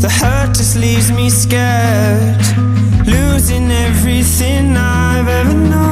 The hurt just leaves me scared. Losing everything I've ever known.